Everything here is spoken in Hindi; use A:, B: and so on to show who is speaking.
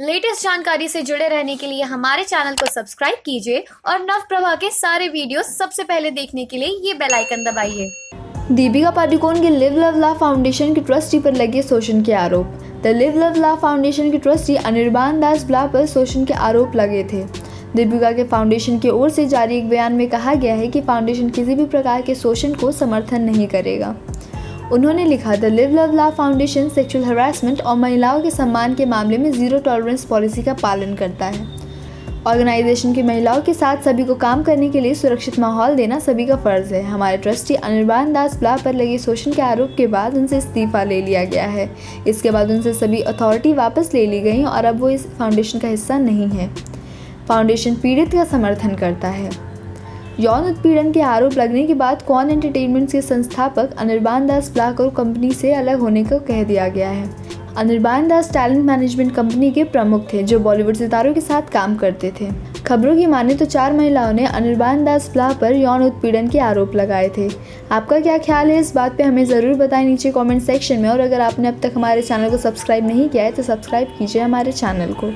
A: लेटेस्ट जानकारी से जुड़े रहने के लिए हमारे चैनल को सब्सक्राइब कीजिए और नव प्रभा के सारे वीडियो सबसे पहले देखने के लिए ये बेल आइकन दबाइए।
B: दीपिका पादुकोण के लिव लव ला फाउंडेशन के ट्रस्टी पर लगे शोषण के आरोप। The live love laugh foundation के ट्रस्टी अनिर्बान दास ब्ला पर शोषण के आरोप लगे थे। दीपिका के फाउंडेशन की ओर से जारी एक बयान में कहा गया है कि फाउंडेशन किसी भी प्रकार के शोषण को समर्थन नहीं करेगा। उन्होंने लिखा, the live love laugh foundation sexual harassment और महिलाओं के सम्मान के मामले में ज़ीरो टॉलरेंस पॉलिसी का पालन करता है। ऑर्गेनाइजेशन की महिलाओं के साथ सभी को काम करने के लिए सुरक्षित माहौल देना सभी का फ़र्ज़ है। हमारे ट्रस्टी अनिर्बान दास ब्ला पर लगे शोषण के आरोप के बाद उनसे इस्तीफ़ा ले लिया गया है। इसके बाद उनसे सभी अथॉरिटी वापस ले ली गई और अब वो इस फाउंडेशन का हिस्सा नहीं है। फाउंडेशन पीड़ित का समर्थन करता है। यौन उत्पीड़न के आरोप लगने के बाद कौन एंटरटेनमेंट के संस्थापक अनिर्बान दास ब्लाक को कंपनी से अलग होने को कह दिया गया है? Anirban Das talent management company के प्रमुख थे, जो बॉलीवुड सितारों के साथ काम करते थे। खबरों की माने तो चार महिलाओं ने अनिर्बान दास ब्ला पर यौन उत्पीड़न के आरोप लगाए थे। आपका क्या ख्याल है? इस बात पे हमें ज़रूर बताएँ नीचे कमेंट सेक्शन में। और अगर आपने अब तक हमारे चैनल को सब्सक्राइब नहीं किया है तो सब्सक्राइब कीजिए हमारे चैनल को।